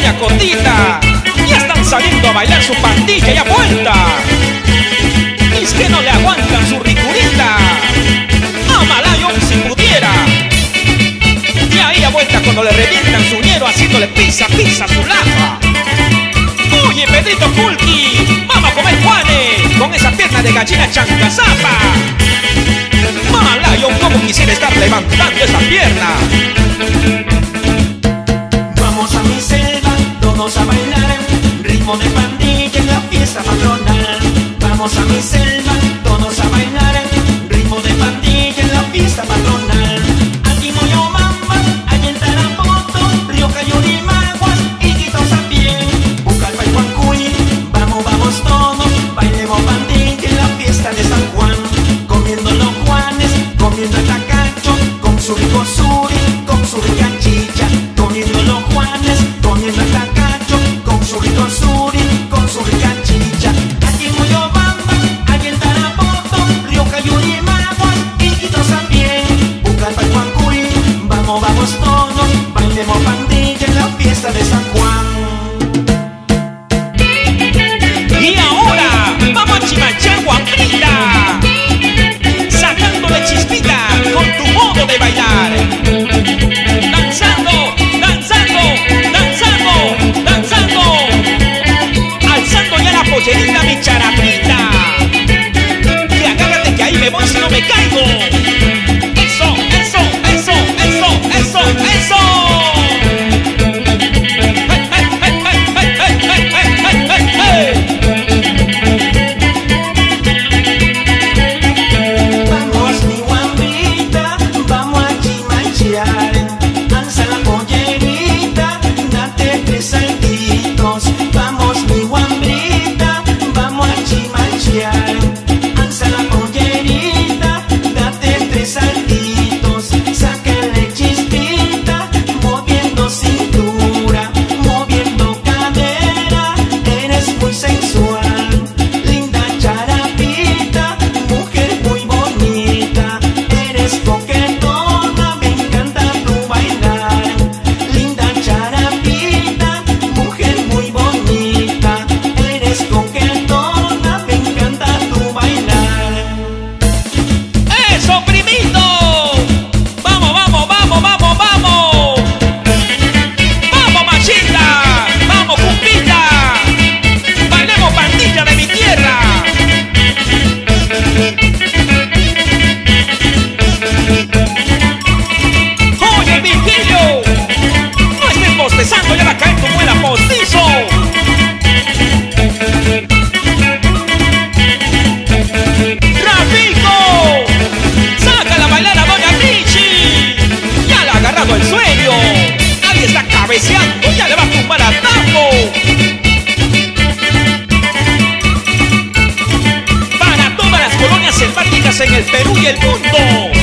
doña Ya están saliendo a bailar su pandilla ya vuelta. Es que no le aguantan su ricurita. Amala yo si pudiera. Y ahí a vuelta cuando le revientan su ñero haciéndole pisa, pisa su laja. Oye, Pedrito Kulki, vamos a comer Juanes con esa pierna de gallina chancazapa. Malayo, como quisiera estar levantando esa pierna. México. emblemas, emblemáticas en el Perú y el mundo.